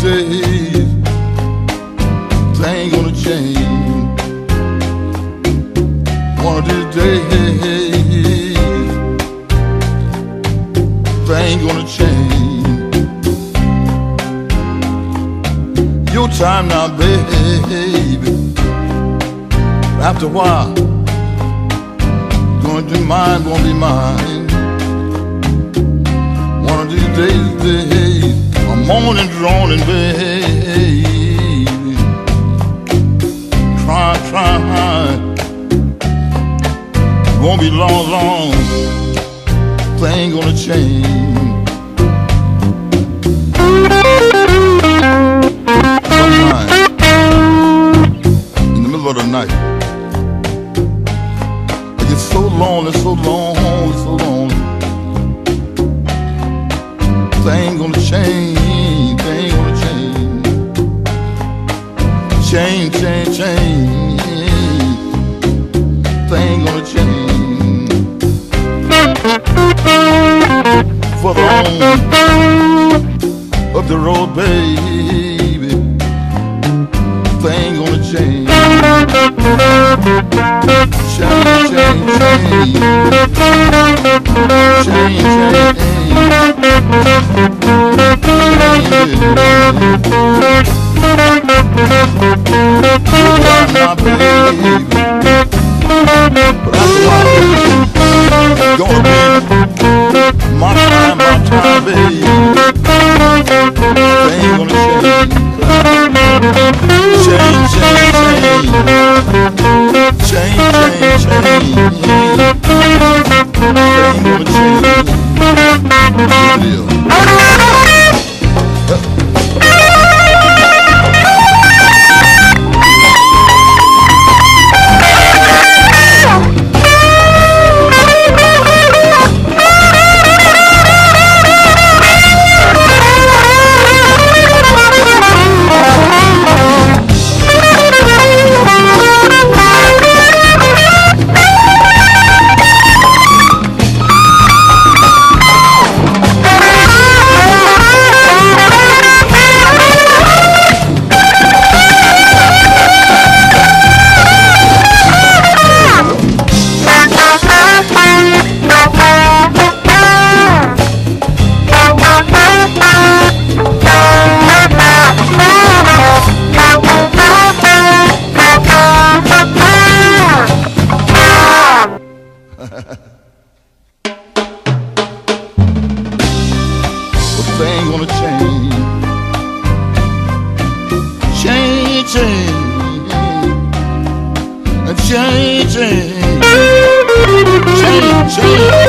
days ain't gonna change. One of these days gonna change. Your time now, baby. After a while, mine, gonna be mine. One of these days, days. I'm moaning, droning, baby. Trying, trying. Won't be long, long. Thing gonna change. Sometime in the middle of the night, I get so lonely, so lonely, so lonely. Thing gonna change, Thing gonna change. For up the road, baby. Thing gonna change. Change, change, change. Change, change, baby. But after a while, gonna be my time, my time, baby. Thing gonna change. Change, change, change. Change, change, change. Thing gonna change. Deal. But thing gonna change. Change, change. Change, change. Change, change.